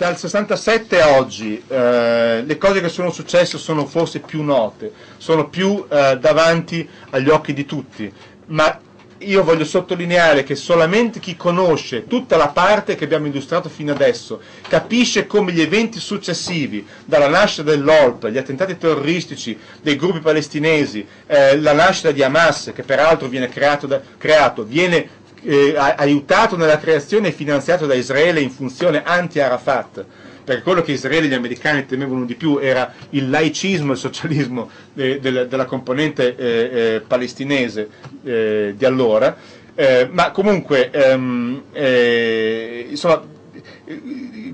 dal 67 a oggi eh, le cose che sono successe sono forse più note, sono più eh, davanti agli occhi di tutti, ma io voglio sottolineare che solamente chi conosce tutta la parte che abbiamo illustrato fino adesso capisce come gli eventi successivi, dalla nascita dell'OLP, gli attentati terroristici dei gruppi palestinesi, eh, la nascita di Hamas, che peraltro viene creato, da, creato viene eh, aiutato nella creazione e finanziato da Israele in funzione anti-Arafat, perché quello che Israele e gli americani temevano di più era il laicismo e il socialismo eh, del, della componente eh, eh palestinese eh, di allora, eh, ma comunque ehm, insomma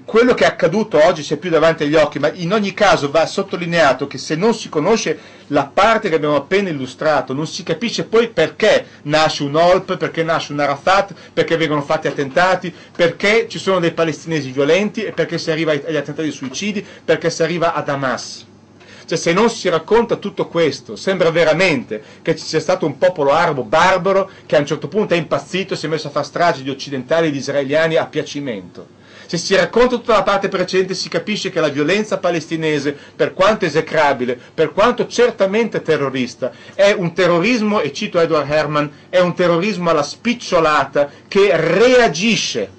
quello che è accaduto oggi c'è più davanti agli occhi, ma in ogni caso va sottolineato che se non si conosce la parte che abbiamo appena illustrato, non si capisce poi perché nasce un Olp, perché nasce un Arafat, perché vengono fatti attentati, perché ci sono dei palestinesi violenti e perché si arriva agli attentati suicidi, perché si arriva ad Hamas. Cioè, se non si racconta tutto questo, sembra veramente che ci sia stato un popolo arabo barbaro che a un certo punto è impazzito e si è messo a fare stragi di occidentali e di israeliani a piacimento. Se si racconta tutta la parte precedente si capisce che la violenza palestinese, per quanto esecrabile, per quanto certamente terrorista, è un terrorismo, e cito Edward Herman, è un terrorismo alla spicciolata che reagisce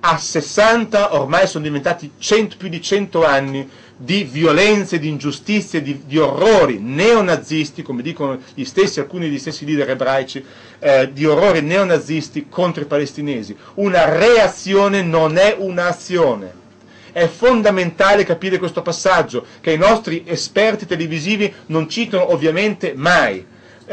a 60, ormai sono diventati 100, più di 100 anni di violenze, di ingiustizie, di, di, orrori neonazisti, come dicono stessi, alcuni degli stessi leader ebraici, eh, di orrori neonazisti contro i palestinesi. Una reazione non è un'azione. È fondamentale capire questo passaggio, che i nostri esperti televisivi non citano ovviamente mai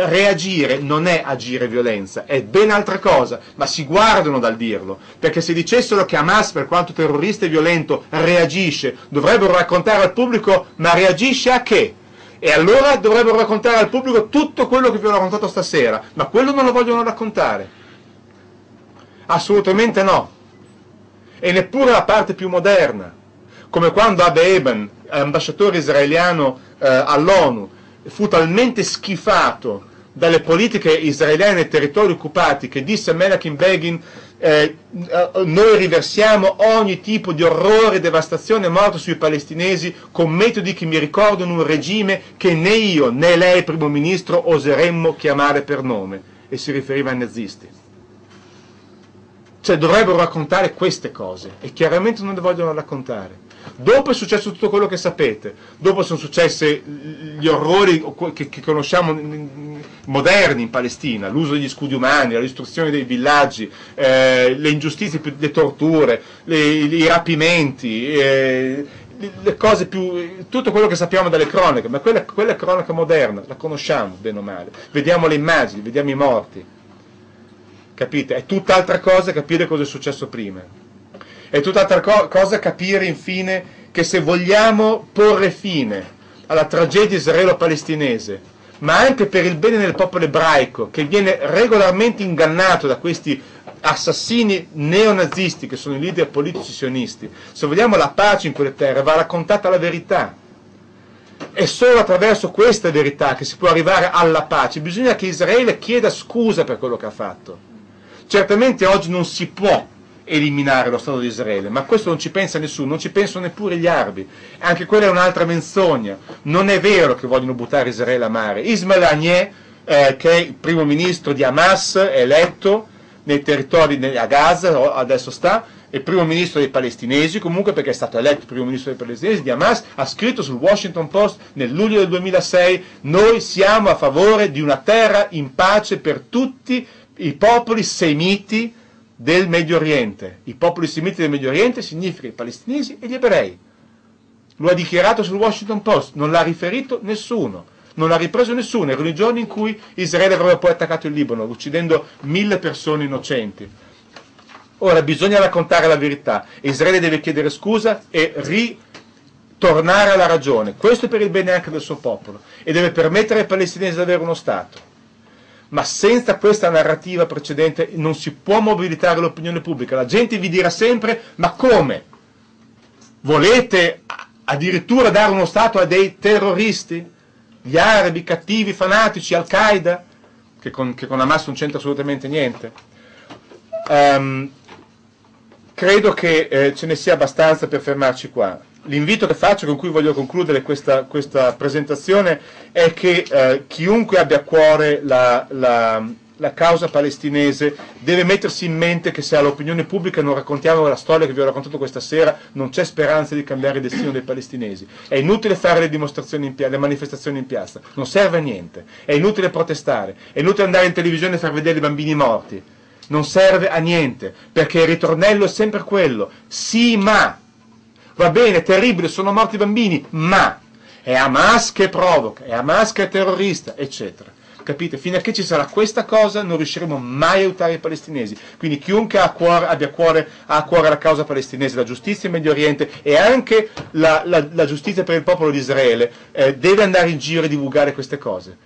reagire non è agire violenza, è ben altra cosa, ma si guardano dal dirlo, perché se dicessero che Hamas, per quanto terrorista e violento, reagisce, dovrebbero raccontare al pubblico, ma reagisce a che? E allora dovrebbero raccontare al pubblico tutto quello che vi ho raccontato stasera, ma quello non lo vogliono raccontare. Assolutamente no. E neppure la parte più moderna, come quando Abe Eben, ambasciatore israeliano eh, all'ONU, fu talmente schifato dalle politiche israeliane nei territori occupati che disse Menachem Begin eh, noi riversiamo ogni tipo di orrore, devastazione e morte sui palestinesi con metodi che mi ricordano un regime che né io né lei, primo ministro, oseremmo chiamare per nome e si riferiva ai nazisti. Cioè dovrebbero raccontare queste cose e chiaramente non le vogliono raccontare. Dopo è successo tutto quello che sapete, dopo sono successi gli orrori che, che conosciamo moderni in Palestina, l'uso degli scudi umani, la distruzione dei villaggi, eh, le ingiustizie, le torture, le, i rapimenti, eh, le cose più, tutto quello che sappiamo dalle cronache, ma quella, quella cronaca moderna, la conosciamo bene o male, vediamo le immagini, vediamo i morti, capite? È tutt'altra cosa capire cosa è successo prima. È tutt'altra co- cosa capire infine che se vogliamo porre fine alla tragedia israelo-palestinese, ma anche per il bene del popolo ebraico, che viene regolarmente ingannato da questi assassini neonazisti che sono i leader politici sionisti, se vogliamo la pace in quelle terre va raccontata la verità. È solo attraverso questa verità che si può arrivare alla pace. Bisogna che Israele chieda scusa per quello che ha fatto. Certamente oggi non si può eliminare lo Stato di Israele, ma questo non ci pensa nessuno, non ci pensano neppure gli arabi. Anche quella è un'altra menzogna. Non è vero che vogliono buttare Israele a mare. Ismail Haniyeh, eh, che è il primo ministro di Hamas, eletto nei territori a Gaza, adesso sta, è primo ministro dei palestinesi, comunque perché è stato eletto primo ministro dei palestinesi di Hamas, ha scritto sul Washington Post nel luglio del 2006, noi siamo a favore di una terra in pace per tutti i popoli semiti del Medio Oriente. I popoli semiti del Medio Oriente significa i palestinesi e gli ebrei. Lo ha dichiarato sul Washington Post, non l'ha riferito nessuno, non l'ha ripreso nessuno. Erano i giorni in cui Israele avrebbe poi attaccato il Libano, uccidendo mille persone innocenti. Ora bisogna raccontare la verità. Israele deve chiedere scusa e ritornare alla ragione. Questo è per il bene anche del suo popolo. E deve permettere ai palestinesi di avere uno Stato ma senza questa narrativa precedente non si può mobilitare l'opinione pubblica. La gente vi dirà sempre, ma come? Volete addirittura dare uno Stato a dei terroristi? Gli arabi, cattivi, fanatici, Al-Qaeda, che con, che con Hamas non c'entra assolutamente niente. Um, credo che eh, ce ne sia abbastanza per fermarci qua. L'invito che faccio, con cui voglio concludere questa, questa presentazione, è che eh, chiunque abbia a cuore la, la la causa palestinese deve mettersi in mente che se all'opinione pubblica non raccontiamo la storia che vi ho raccontato questa sera, non c'è speranza di cambiare il destino dei palestinesi. È inutile fare le in le manifestazioni in piazza, non serve a niente. È inutile protestare, è inutile andare in televisione e far vedere i bambini morti. Non serve a niente, perché il ritornello è sempre quello. Sì, ma. Va bene, terribile, sono morti i bambini, ma. È Hamas che provoca, è Hamas che è terrorista, eccetera. Capite? Fino a che ci sarà questa cosa non riusciremo mai a aiutare i palestinesi. Quindi chiunque ha a cuore, abbia a cuore, ha a cuore la causa palestinese, la giustizia in Medio Oriente e anche la, la, la giustizia per il popolo di Israele, eh, deve andare in giro e divulgare queste cose